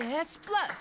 S Plus.